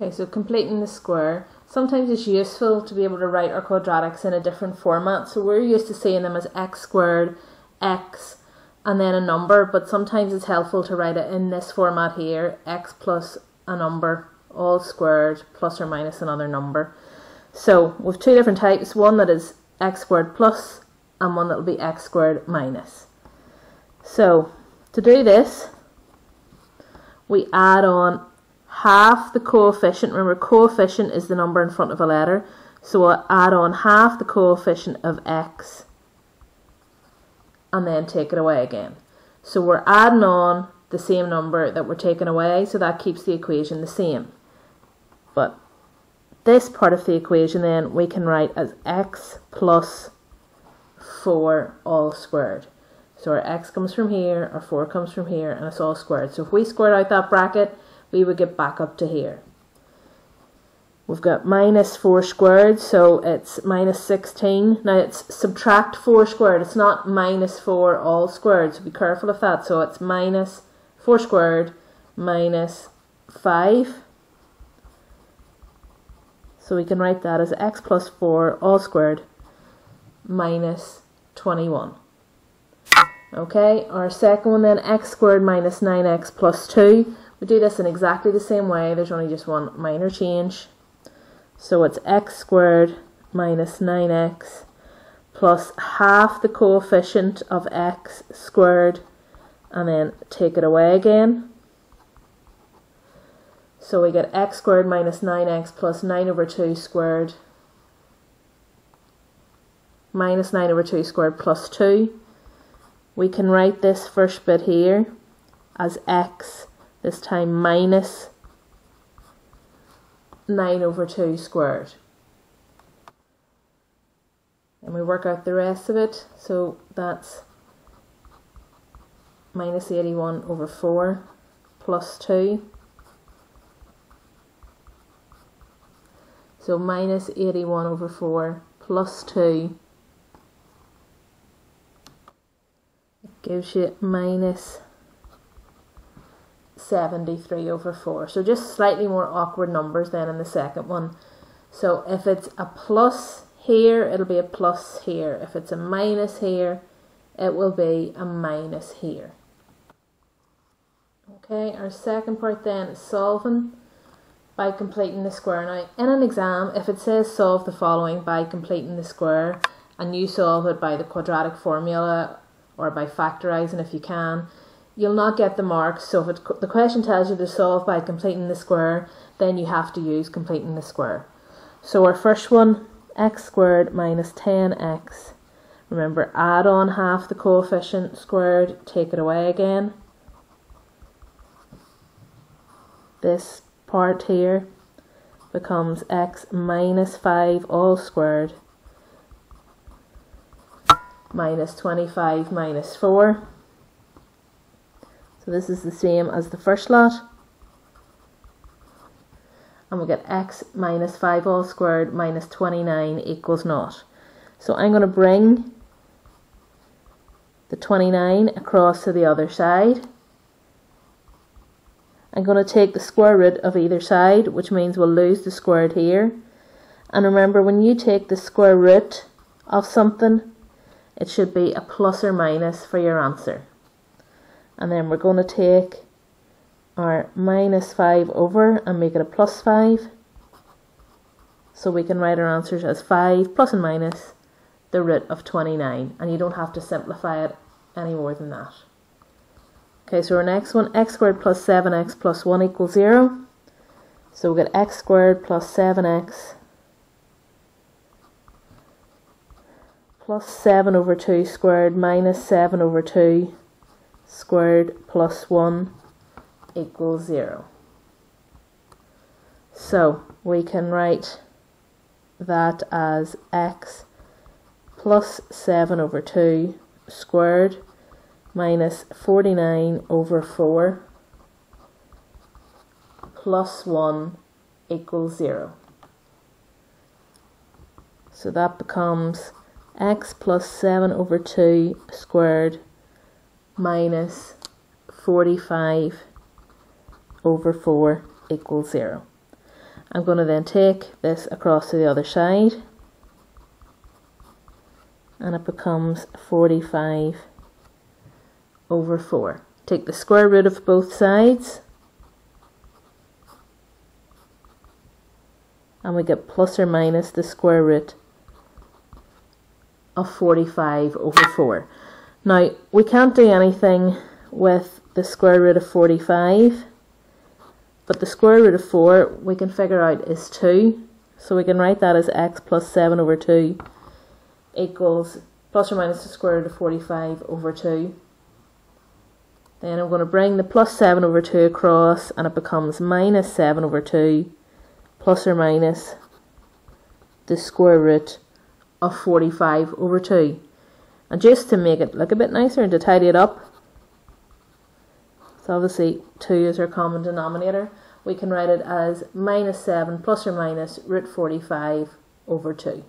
Okay, so completing the square. Sometimes it's useful to be able to write our quadratics in a different format. So we're used to seeing them as x squared, x, and then a number, but sometimes it's helpful to write it in this format here, x plus a number, all squared, plus or minus another number. So with two different types, one that is x squared plus and one that will be x squared minus. So to do this, we add on half the coefficient. Remember, coefficient is the number in front of a letter. So we'll add on half the coefficient of x and then take it away again. So we're adding on the same number that we're taking away, so that keeps the equation the same. But this part of the equation then we can write as x plus 4 all squared. So our x comes from here, our 4 comes from here, and it's all squared. So if we squared out that bracket, we would get back up to here. We've got minus 4 squared, so it's minus 16. Now it's subtract 4 squared. It's not minus 4 all squared, so be careful of that. So it's minus 4 squared minus 5. So we can write that as x plus 4 all squared minus 21. Okay, our second one then, x squared minus 9x plus 2. We do this in exactly the same way, there's only just one minor change. So it's x squared minus 9x plus half the coefficient of x squared and then take it away again. So we get x squared minus 9x plus 9 over 2 squared minus 9 over 2 squared plus 2 we can write this first bit here as x, this time minus 9 over 2 squared. And we work out the rest of it, so that's minus 81 over 4 plus 2. So minus 81 over 4 plus 2 gives you minus 73 over 4. So just slightly more awkward numbers than in the second one. So if it's a plus here, it'll be a plus here. If it's a minus here, it will be a minus here. Okay, our second part then is solving by completing the square. Now, in an exam, if it says solve the following by completing the square, and you solve it by the quadratic formula or by factorising if you can, you'll not get the marks. So if it, the question tells you to solve by completing the square, then you have to use completing the square. So our first one, x squared minus 10x. Remember, add on half the coefficient squared, take it away again. This part here becomes x minus 5 all squared minus 25 minus 4. So this is the same as the first lot. And we get x minus 5 all squared minus 29 equals naught. So I'm going to bring the 29 across to the other side. I'm going to take the square root of either side, which means we'll lose the squared here. And remember, when you take the square root of something, it should be a plus or minus for your answer. And then we're going to take our minus 5 over and make it a plus 5. So we can write our answers as 5 plus and minus the root of 29. And you don't have to simplify it any more than that. Okay, so our next one, x squared plus 7x plus 1 equals 0. So we get x squared plus 7x plus 7 over 2 squared minus 7 over 2 squared plus 1 equals 0. So we can write that as x plus 7 over 2 squared minus 49 over 4 plus 1 equals 0. So that becomes x plus 7 over 2 squared minus 45 over 4 equals 0. I'm going to then take this across to the other side and it becomes 45 over 4. Take the square root of both sides and we get plus or minus the square root of 45 over 4. Now, we can't do anything with the square root of 45, but the square root of 4 we can figure out is 2. So we can write that as x plus 7 over 2 equals plus or minus the square root of 45 over 2. Then I'm going to bring the plus 7 over 2 across and it becomes minus 7 over 2 plus or minus the square root of 45 over 2. And just to make it look a bit nicer and to tidy it up, so obviously 2 is our common denominator, we can write it as minus 7 plus or minus root 45 over 2.